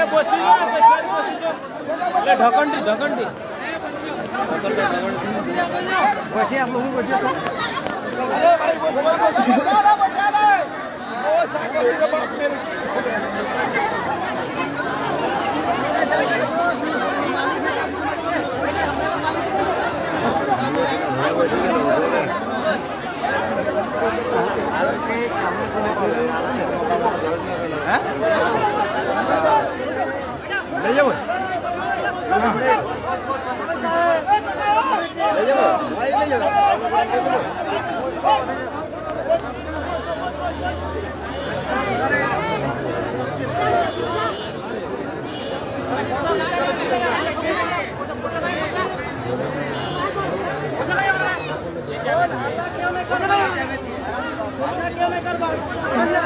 અરે બોસી જો પૈસા બોસી જો. એટલે ઢકણડી ઢકણડી પછી આપણું શું પછી?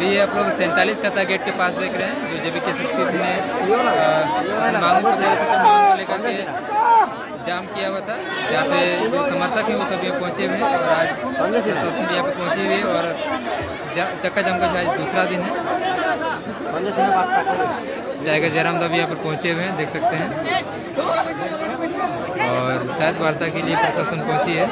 अभी आप लोग सैंतालीस खाता गेट के पास देख रहे हैं, जो जेबी के ने मांगों को लेकर के जाम किया हुआ था। यहाँ पे जो समर्थक हैं वो सब यहाँ पहुँचे हुए हैं और आज यहाँ पे पहुँची हुई है और चक्का जाम का आज दूसरा दिन है। जाएगा जयराम दावी यहाँ पर पहुँचे हुए हैं, देख सकते हैं। और शायद वार्ता के लिए प्रशासन पहुँची है।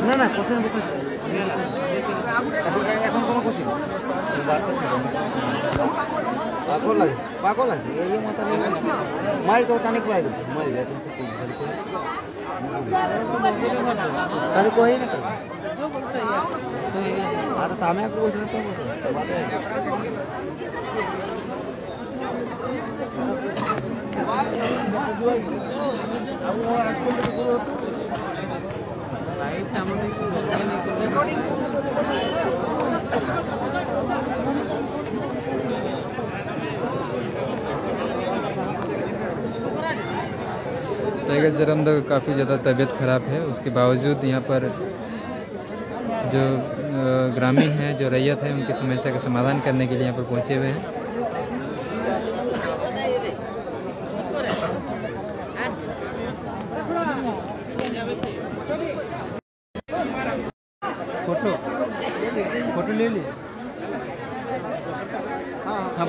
না না কোশ্চেন এখন কোনো কোশ্চেন পাগল লাগে পাগল লাগে এই মাথা নেই মারি তো টানে কুড়াই দেবো মারি এখন সে তাহলে কই না आता तर आम्ही बसलो तो बसलो टाइगर जरमदा का काफ़ी ज़्यादा तबीयत खराब है। उसके बावजूद यहाँ पर जो ग्रामीण हैं, जो रैयत है, उनकी समस्या का समाधान करने के लिए यहाँ पर पहुँचे हुए हैं।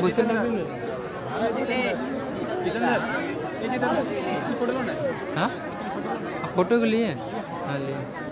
हाँ भूषण हाँ? फ़ोटो के लिए? हाँ लिए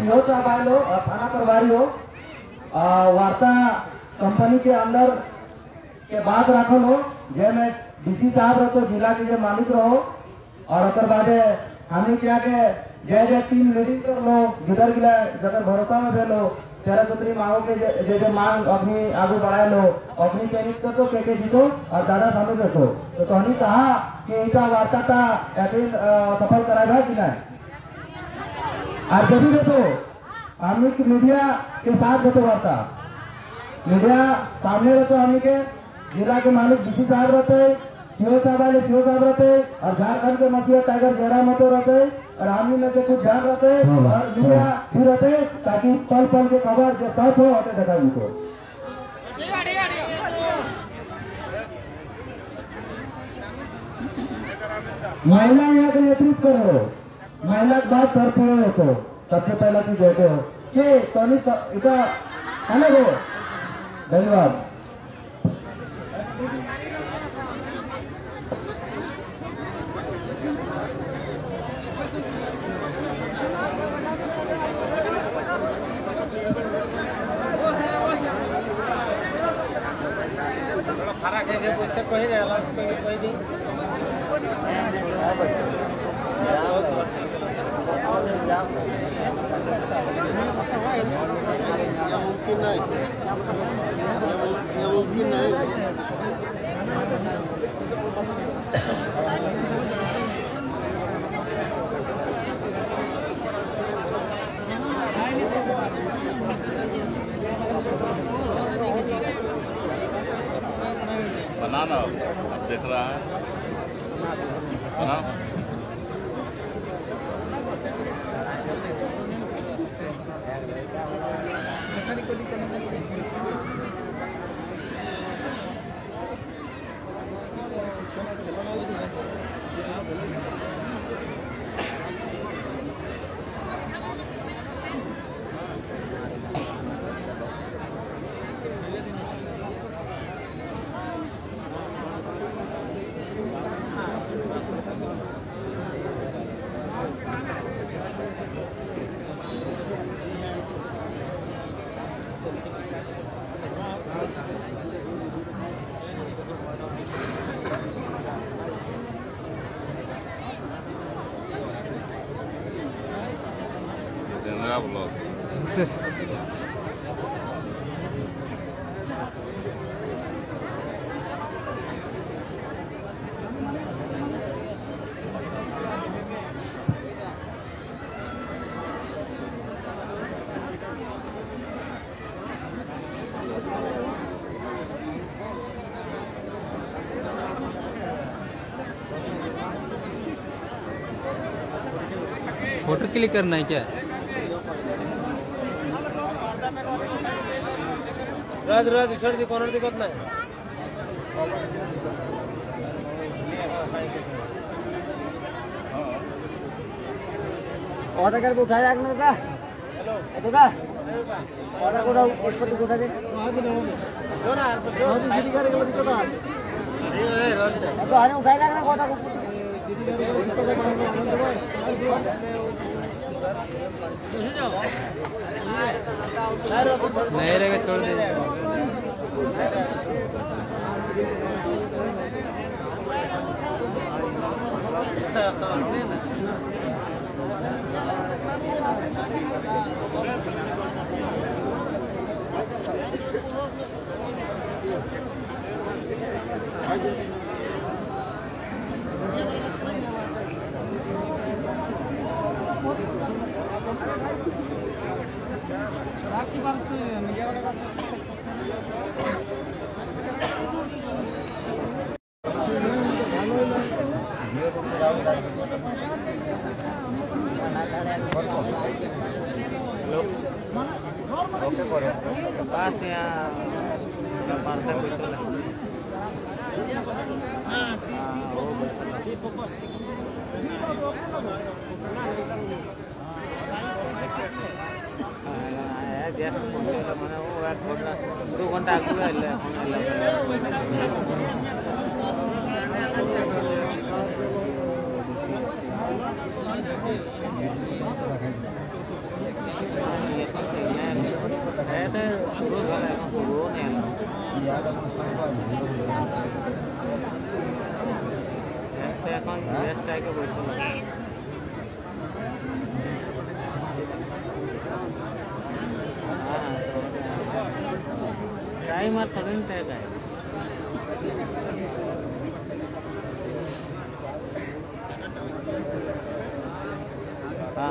बीच सीओ साहब लो थाना प्रभारी हो वार्ता कंपनी के अंदर के बात रखो लो जे डीसी साहब रहो जिला के जे मालिक रहो, और ओकर बादे हमें क्या के जे जे टीम लीडिंग कर लो जिधर गिला जगह भरोसा में भेलो तेरह सत्री मांगो के जे- जे मांग अपनी आगू बढ़ाए लो अपनी चयनित कर दो के जीतो, और दादा सामने रखो तो तोहनी कहा कि इनका वार्ता यकीन सफल कराएगा कि नहीं? और जब भी देखो। हम लोग मीडिया के साथ देखो वार्ता। मीडिया सामने रहते हम के जिला के मालिक डीसी साहब रहते सीओ साहब वाले सीओ साहब रहते और झारखंड के मसीहा टाइगर जयराम मतो रहते और हम लोग के कुछ ध्यान रहते और मीडिया भी रहते ताकि पल पल के खबर जो सच हो होते देखा उनको। महिला यहाँ के नेतृत्व करो महिला के बाद सर पे होतो सबसे पहला चीज़ देते हो कि तनी इका है। वो धन्यवाद मुमकिन बनाना अब देख रहा है बनाओ जनरा सर फ़ोटो क्लिक करना है क्या? राज राज छोड़ दी कौन दिक्कत नहीं ऑर्डर करके उठाया जाएगा ना हेलो। बेटा ऑर्डर को ऊपर को उठा दे। जो ना रोज दीदी करेगा वो दिक्कत है। अरे रोज तो आने उठाया जाएगा ना ऑर्डर को। दीदी करेगा। नहीं रहेगा छोड़ दे दो घंटा এখন বসে टाइमर सडन तय का है हाँ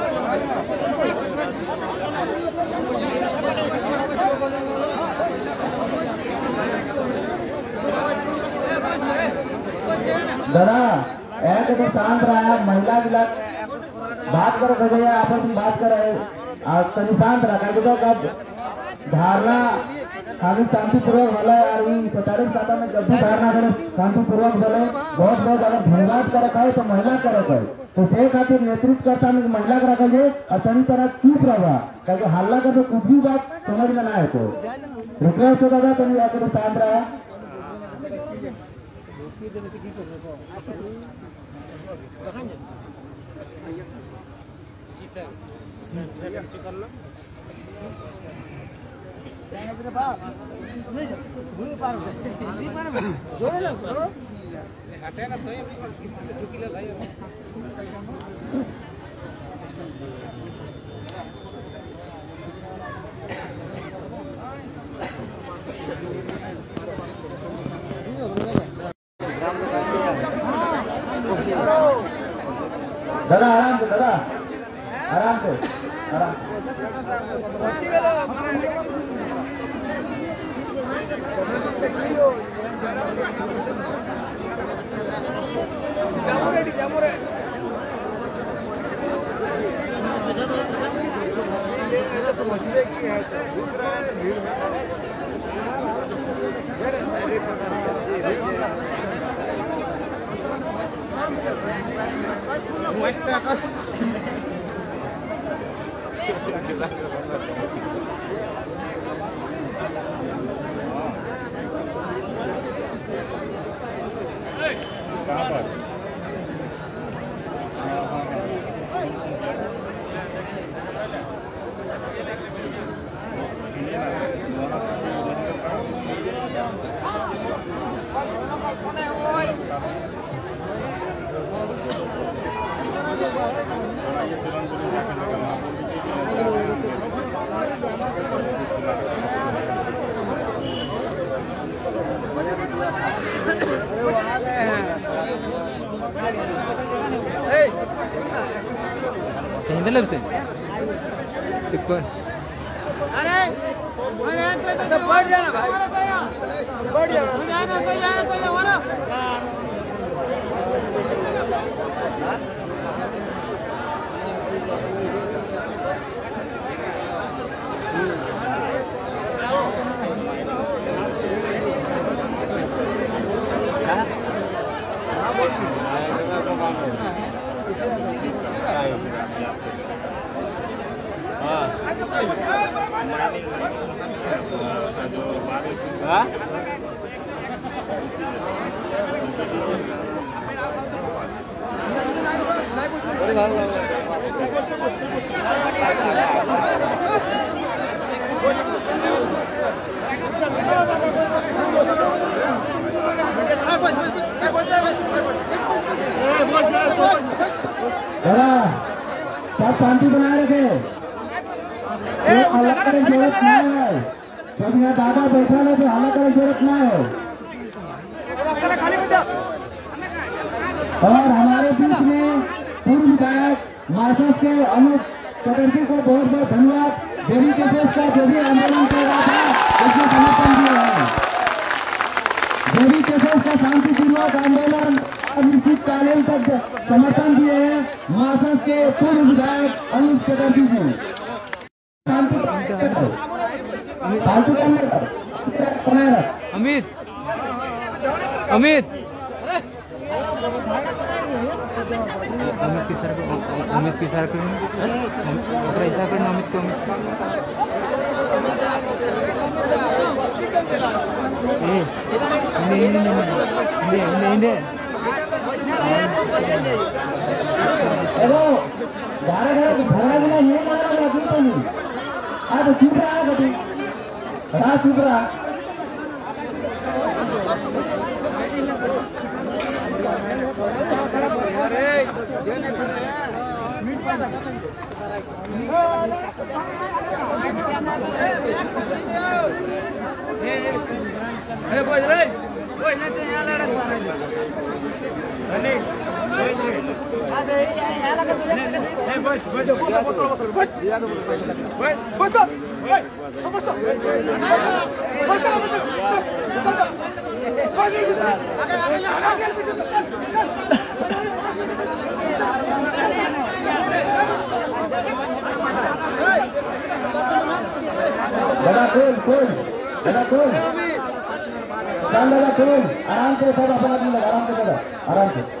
दादा एक तो शांत रहा महिला जिला बात करो भैया आपस में बात कर। रहे शांत रहा धारणा खाली शांतिपूर्वक भले और ई सतारी खाता में जब भी धारणा करे शांतिपूर्वक भले बहुत बहुत अगर धन्यवाद करत है तो महिला करत है। तो से खातिर नेतृत्व करता में महिला के रखल जाए और तनी तरह चुप रहा क्योंकि हल्ला कर तो कुछ भी बात समझ में ना आए तो। रिक्वेस्ट होता था तनी आकर शांत रहा। दादा आराम से दादा आराम से आराम से। Muestra. कहाँ पर Yeah. मतलब से तो अरे अरे तो बढ़ जाना भाई बढ़ जाना तो जाना तो जाना शांति बनाए रखे। ज़रूरत ना है। जब यहाँ दादा बैठा है तो ज़रूरत ना है। और हमारे बीच में पूर्व विधायक मार्कस के अनूप चटर्जी को बहुत बहुत धन्यवाद। देवी के देश का जो भी आंदोलन कर रहा था उसमें समर्थन दिया है। देवी के देश का शांतिपूर्वक आंदोलन अनिश्चित कालीन तक समर्थन दिए हैं मार्कस के पूर्व विधायक अनूप चटर्जी जी शांति फालतू काम नहीं कर बनाए रख अमित अमित। अमित की सर अमित की सर ओकरा इशारा कर अमित को, अमित घरे घरे झगड़ा बिना ये लगा रहा अभी तो नहीं आज चुप रहा कभी रहा चुप रहा दादा खोल खोल दादा खोल चल दादा खोल आराम से सब अपना आदमी लगा आराम से दादा आराम से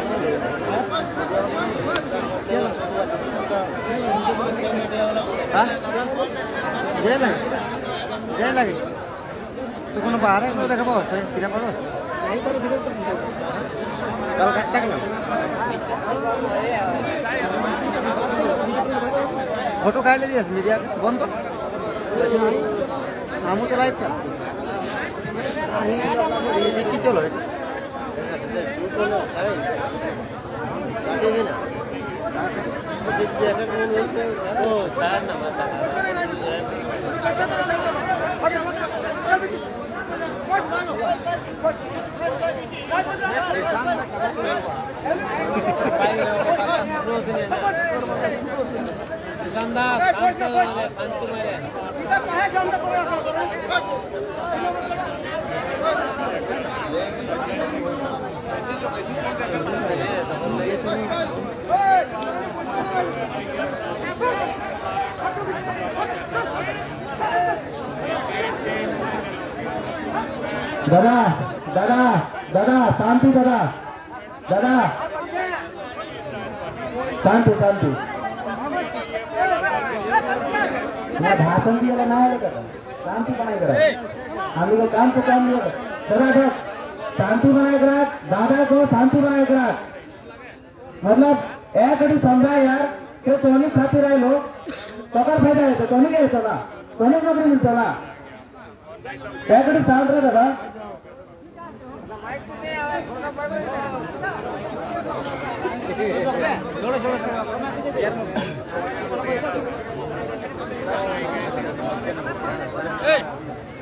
জয় লাগে। জয় লাগে। তো কোনো বাহারে কোনো দেখা পাবো? কিনা কারও কাটটা কেন ফটো কাটলে দিয়েছ মিডিয়া বন্ধ। আমি তো লাইভ কেন কি চলো नंबर दादा दादा दादा, शांति दादा दादा। शांति शांति। यहाँ भाषण दिएगा ना आएगा शांति बनाए करा। हम लोग काम तो काम दिया दादा। शांति बनायकराज दादा को शांति बनायकराज मतलब याकडे समजा यार, ते कोणी खाती राहिलो, पगार फ़ायदा येतो कोणी घ्यायचा ना कोणी नोकरी मिळतो ना त्याकडे सांगत राहा दादा. Hey!